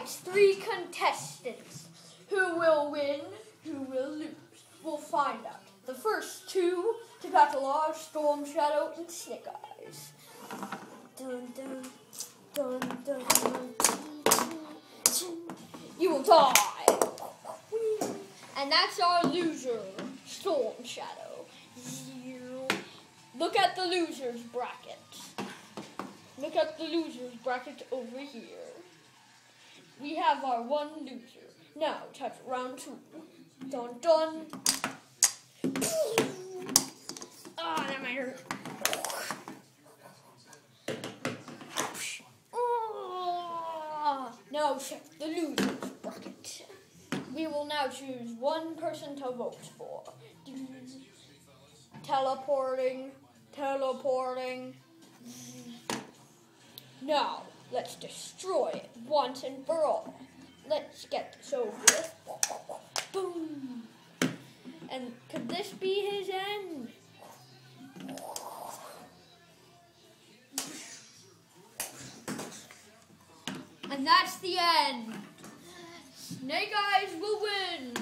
fights three contestants. Who will win? Who will lose? We'll find out. The first two to battle are Storm Shadow and Snake Eyes. Dun, dun, dun, dun, dun. You will die. And that's our loser, Storm Shadow. Look at the losers bracket. Look at the losers bracket over here. We have our one loser. Now, for round two. Dun dun. Ah, that might hurt. Ah, now check the losers bracket. We will now choose one person to vote for. Teleporting, teleporting. Now, let's destroy once and for all. Let's get this over with. Boom. And could this be his end? And that's the end. Snake Eyes will win.